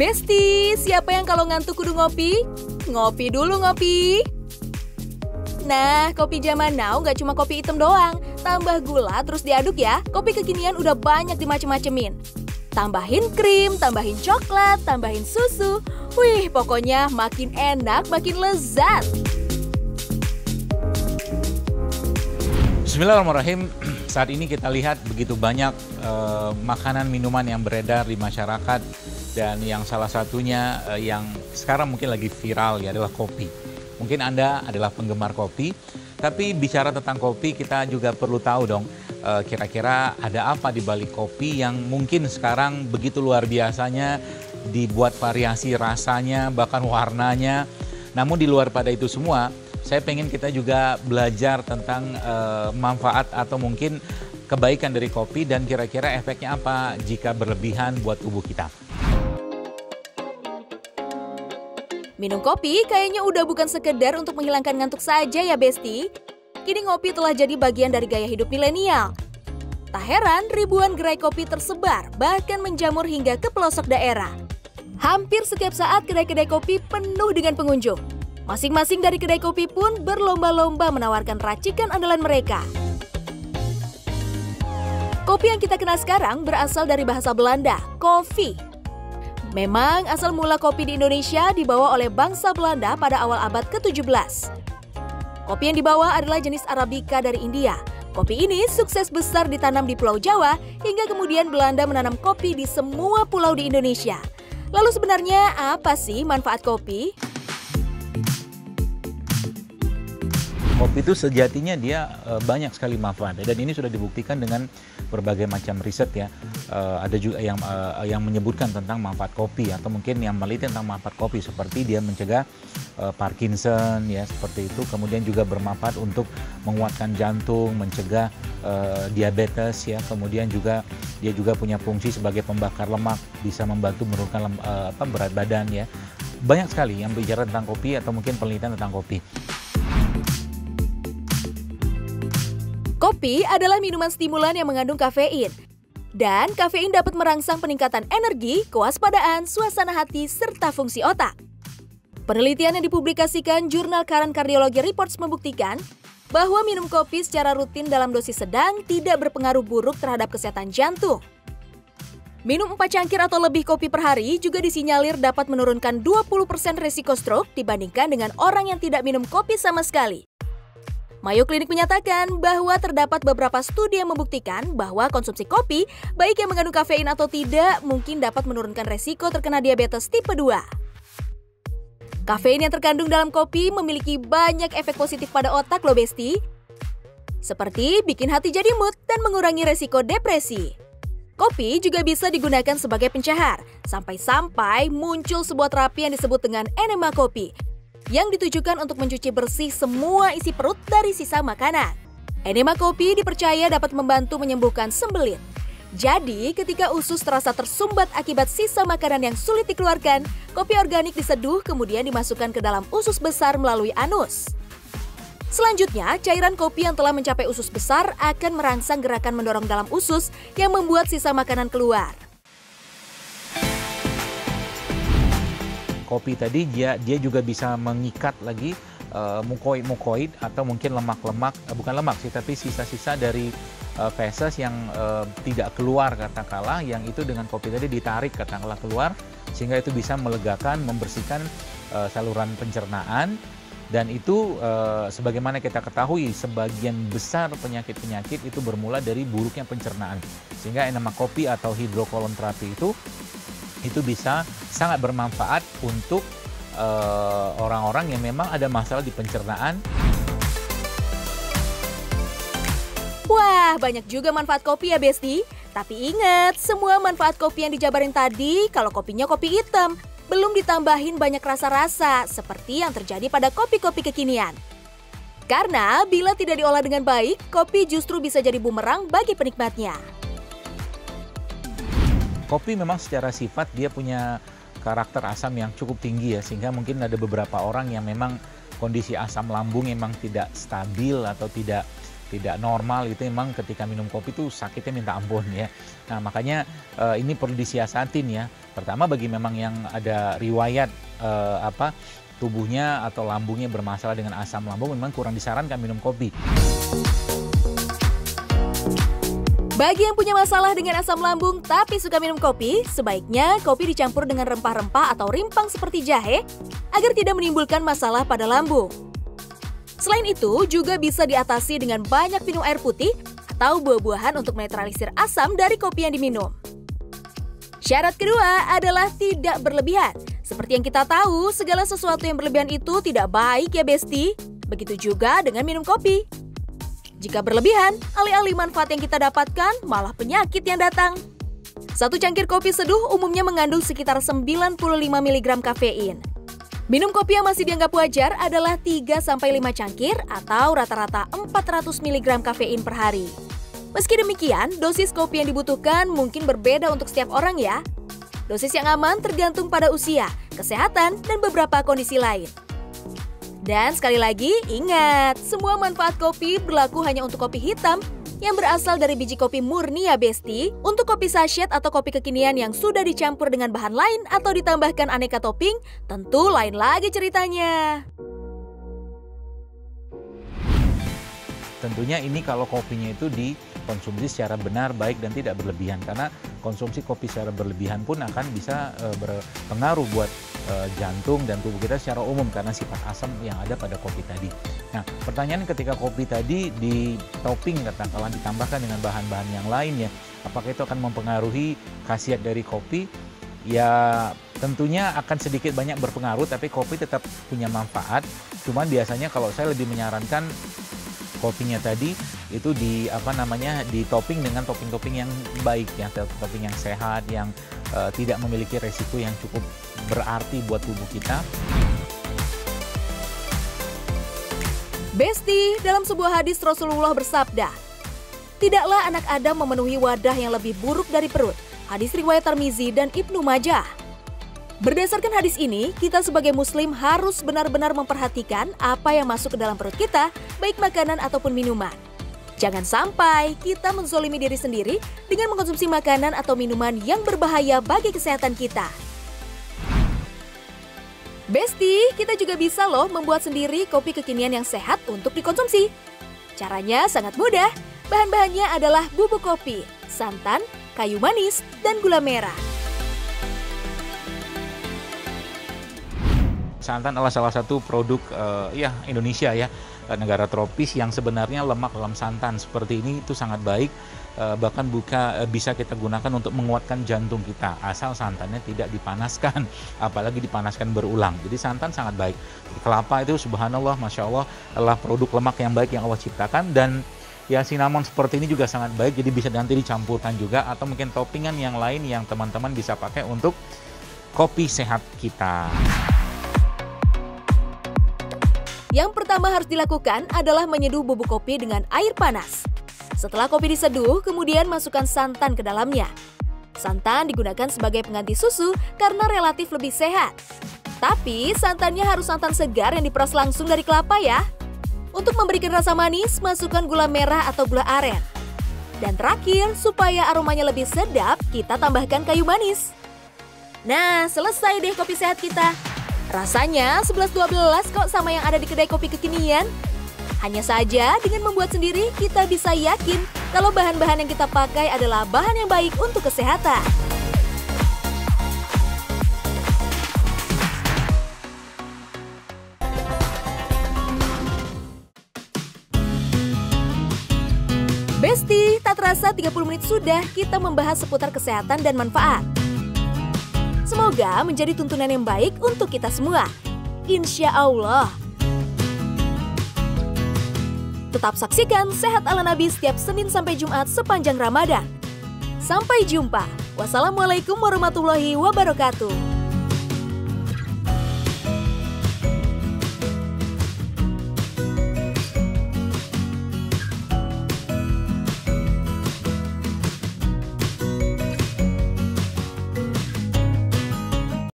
Besti, siapa yang kalau ngantuk kudu ngopi? Ngopi dulu ngopi. Nah, kopi zaman now nggak cuma kopi hitam doang. Tambah gula terus diaduk ya. Kopi kekinian udah banyak dimacem-macemin. Tambahin krim, tambahin coklat, tambahin susu. Wih, pokoknya makin enak, makin lezat. Bismillahirrahmanirrahim. Saat ini kita lihat begitu banyak uh, makanan minuman yang beredar di masyarakat dan yang salah satunya uh, yang sekarang mungkin lagi viral ya adalah kopi. Mungkin Anda adalah penggemar kopi, tapi bicara tentang kopi kita juga perlu tahu dong uh, kira-kira ada apa di balik kopi yang mungkin sekarang begitu luar biasanya dibuat variasi rasanya bahkan warnanya. Namun di luar pada itu semua saya pengen kita juga belajar tentang uh, manfaat atau mungkin kebaikan dari kopi dan kira-kira efeknya apa jika berlebihan buat tubuh kita. Minum kopi kayaknya udah bukan sekedar untuk menghilangkan ngantuk saja ya Besti. Kini ngopi telah jadi bagian dari gaya hidup milenial. Tak heran ribuan gerai kopi tersebar bahkan menjamur hingga ke pelosok daerah. Hampir setiap saat kedai-kedai kopi penuh dengan pengunjung. Masing-masing dari kedai kopi pun berlomba-lomba menawarkan racikan andalan mereka. Kopi yang kita kenal sekarang berasal dari bahasa Belanda, kopi. Memang asal mula kopi di Indonesia dibawa oleh bangsa Belanda pada awal abad ke-17. Kopi yang dibawa adalah jenis Arabica dari India. Kopi ini sukses besar ditanam di Pulau Jawa hingga kemudian Belanda menanam kopi di semua pulau di Indonesia. Lalu sebenarnya apa sih manfaat kopi? Kopi itu sejatinya dia uh, banyak sekali manfaat dan ini sudah dibuktikan dengan berbagai macam riset ya. Uh, ada juga yang uh, yang menyebutkan tentang manfaat kopi atau mungkin yang meliti tentang manfaat kopi seperti dia mencegah Parkinson ya seperti itu. Kemudian juga bermanfaat untuk menguatkan jantung, mencegah diabetes ya. Kemudian juga dia juga punya fungsi sebagai pembakar lemak, bisa membantu menurunkan uh, apa berat badan ya. Banyak sekali yang bicara tentang kopi atau mungkin penelitian tentang kopi. Kopi adalah minuman stimulan yang mengandung kafein. Dan kafein dapat merangsang peningkatan energi, kewaspadaan, suasana hati, serta fungsi otak. Penelitian yang dipublikasikan jurnal Current Cardiology Reports membuktikan bahwa minum kopi secara rutin dalam dosis sedang tidak berpengaruh buruk terhadap kesehatan jantung. Minum 4 cangkir atau lebih kopi per hari juga disinyalir dapat menurunkan 20% resiko stroke dibandingkan dengan orang yang tidak minum kopi sama sekali. Mayo Clinic menyatakan bahwa terdapat beberapa studi yang membuktikan bahwa konsumsi kopi, baik yang mengandung kafein atau tidak, mungkin dapat menurunkan resiko terkena diabetes tipe 2. Kafein yang terkandung dalam kopi memiliki banyak efek positif pada otak loh Besti. Seperti bikin hati jadi mood dan mengurangi resiko depresi. Kopi juga bisa digunakan sebagai pencahar, sampai-sampai muncul sebuah terapi yang disebut dengan enema kopi, yang ditujukan untuk mencuci bersih semua isi perut dari sisa makanan. Enema kopi dipercaya dapat membantu menyembuhkan sembelit. Jadi, ketika usus terasa tersumbat akibat sisa makanan yang sulit dikeluarkan, kopi organik diseduh kemudian dimasukkan ke dalam usus besar melalui anus. Selanjutnya, cairan kopi yang telah mencapai usus besar akan merangsang gerakan mendorong dalam usus yang membuat sisa makanan keluar. Kopi tadi dia dia juga bisa mengikat lagi uh, mukoid mukoid atau mungkin lemak-lemak uh, bukan lemak sih tapi sisa-sisa dari uh, feses yang uh, tidak keluar katakanlah yang itu dengan kopi tadi ditarik katakanlah keluar sehingga itu bisa melegakan membersihkan uh, saluran pencernaan. Dan itu uh, sebagaimana kita ketahui sebagian besar penyakit-penyakit itu bermula dari buruknya pencernaan. Sehingga enema kopi atau hidrokolon terapi itu itu bisa sangat bermanfaat untuk eh, orang-orang uh, yang memang ada masalah di pencernaan. Wah, banyak juga manfaat kopi ya, Besti. Tapi ingat, semua manfaat kopi yang dijabarin tadi, kalau kopinya kopi hitam, belum ditambahin banyak rasa-rasa, seperti yang terjadi pada kopi-kopi kekinian. Karena bila tidak diolah dengan baik, kopi justru bisa jadi bumerang bagi penikmatnya. Kopi memang secara sifat dia punya karakter asam yang cukup tinggi ya sehingga mungkin ada beberapa orang yang memang kondisi asam lambung memang tidak stabil atau tidak tidak normal itu memang ketika minum kopi itu sakitnya minta ampun ya. Nah makanya uh, ini perlu disiasatin ya. Pertama bagi memang yang ada riwayat uh, apa tubuhnya atau lambungnya bermasalah dengan asam lambung memang kurang disarankan minum kopi. Bagi yang punya masalah dengan asam lambung tapi suka minum kopi, sebaiknya kopi dicampur dengan rempah-rempah atau rimpang seperti jahe agar tidak menimbulkan masalah pada lambung. Selain itu, juga bisa diatasi dengan banyak minum air putih atau buah-buahan untuk menetralisir asam dari kopi yang diminum. Syarat kedua adalah tidak berlebihan. Seperti yang kita tahu, segala sesuatu yang berlebihan itu tidak baik ya Besti. Begitu juga dengan minum kopi. Jika berlebihan, alih-alih manfaat yang kita dapatkan, malah penyakit yang datang. Satu cangkir kopi seduh umumnya mengandung sekitar 95 mg kafein. Minum kopi yang masih dianggap wajar adalah 3-5 cangkir atau rata-rata 400 mg kafein per hari. Meski demikian, dosis kopi yang dibutuhkan mungkin berbeda untuk setiap orang ya. Dosis yang aman tergantung pada usia, kesehatan, dan beberapa kondisi lain. Dan sekali lagi, ingat, semua manfaat kopi berlaku hanya untuk kopi hitam yang berasal dari biji kopi murni ya Besti. Untuk kopi sachet atau kopi kekinian yang sudah dicampur dengan bahan lain atau ditambahkan aneka topping, tentu lain lagi ceritanya. Tentunya ini kalau kopinya itu dikonsumsi secara benar, baik dan tidak berlebihan. Karena konsumsi kopi secara berlebihan pun akan bisa e, berpengaruh buat e, jantung dan tubuh kita secara umum karena sifat asam yang ada pada kopi tadi. Nah, pertanyaan ketika kopi tadi di topping katakanlah ditambahkan dengan bahan-bahan yang lain ya, apakah itu akan mempengaruhi khasiat dari kopi? Ya tentunya akan sedikit banyak berpengaruh tapi kopi tetap punya manfaat. Cuman biasanya kalau saya lebih menyarankan kopinya tadi itu di apa namanya di topping dengan topping-topping yang baik ya topping yang sehat yang uh, tidak memiliki resiko yang cukup berarti buat tubuh kita. Besti, dalam sebuah hadis Rasulullah bersabda, Tidaklah anak Adam memenuhi wadah yang lebih buruk dari perut. Hadis riwayat Tarmizi dan Ibnu Majah. Berdasarkan hadis ini, kita sebagai muslim harus benar-benar memperhatikan apa yang masuk ke dalam perut kita, baik makanan ataupun minuman. Jangan sampai kita menzolimi diri sendiri dengan mengkonsumsi makanan atau minuman yang berbahaya bagi kesehatan kita. Besti, kita juga bisa loh membuat sendiri kopi kekinian yang sehat untuk dikonsumsi. Caranya sangat mudah. Bahan-bahannya adalah bubuk kopi, santan, kayu manis, dan gula merah. santan adalah salah satu produk uh, ya Indonesia ya negara tropis yang sebenarnya lemak dalam santan. Seperti ini itu sangat baik uh, bahkan buka uh, bisa kita gunakan untuk menguatkan jantung kita asal santannya tidak dipanaskan apalagi dipanaskan berulang. Jadi santan sangat baik. Kelapa itu subhanallah masya Allah adalah produk lemak yang baik yang Allah ciptakan. Dan ya cinnamon seperti ini juga sangat baik jadi bisa nanti dicampurkan juga. Atau mungkin toppingan yang lain yang teman-teman bisa pakai untuk kopi sehat kita. Yang pertama harus dilakukan adalah menyeduh bubuk kopi dengan air panas. Setelah kopi diseduh, kemudian masukkan santan ke dalamnya. Santan digunakan sebagai pengganti susu karena relatif lebih sehat. Tapi santannya harus santan segar yang diperas langsung dari kelapa ya. Untuk memberikan rasa manis, masukkan gula merah atau gula aren. Dan terakhir, supaya aromanya lebih sedap, kita tambahkan kayu manis. Nah, selesai deh kopi sehat kita. Rasanya 11-12 kok sama yang ada di kedai kopi kekinian. Hanya saja dengan membuat sendiri kita bisa yakin kalau bahan-bahan yang kita pakai adalah bahan yang baik untuk kesehatan. Besti, tak terasa 30 menit sudah kita membahas seputar kesehatan dan manfaat. Semoga menjadi tuntunan yang baik untuk kita semua. Insya Allah. Tetap saksikan Sehat ala Nabi setiap Senin sampai Jumat sepanjang Ramadan. Sampai jumpa. Wassalamualaikum warahmatullahi wabarakatuh.